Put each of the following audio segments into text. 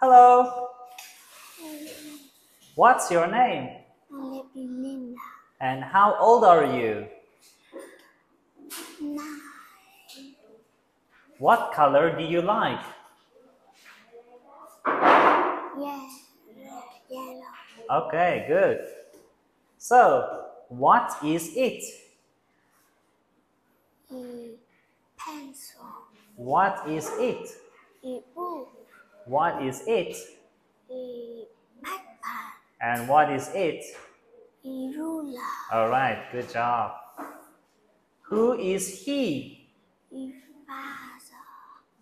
Hello. What's your name? Linda. And how old are you? Nine. What color do you like? Yeah. Yellow. Okay, good. So, what is it? E pencil. What is it? What is it? E backpack. And what is it? E ruler. All right, good job. Who is he? E father.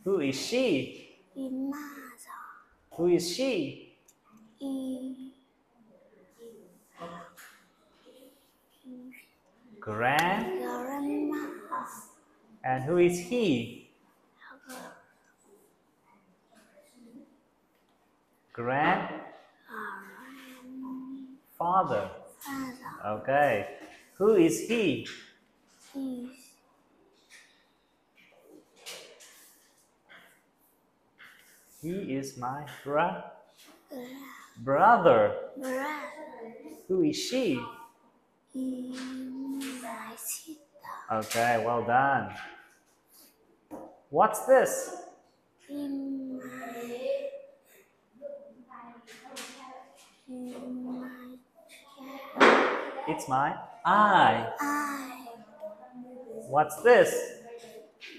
Who is she? E mother. Who is she? Grand. grandma. And who is he? Grandfather. Father. Okay. Who is he? He is my bro- brother. brother. Who is she? My sister. Okay, well done. What's this my in my chair. It's my eye. I What's this?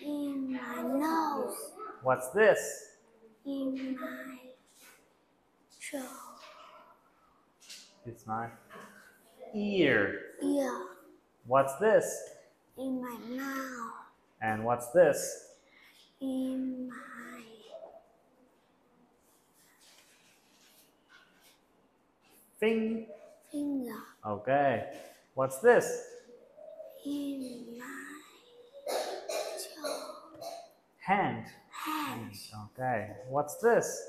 in my nose. What's this? In my throat. It's my ear. Ear. What's this? In my mouth. And what's this? In my Fing. finger. Okay. What's this? In my. Hand. Hand. Okay. What's this?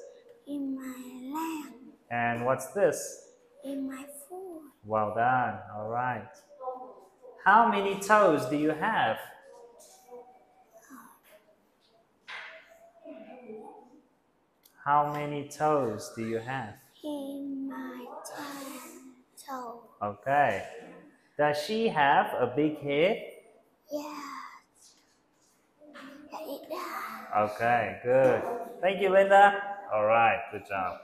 In my leg. And what's this? In my foot. Well done. All right. How many toes do you have? How many toes do you have? In my ten toe. Okay. Does she have a big head? Yes. Yeah. Okay, good. Thank you, Linda. All right, good job.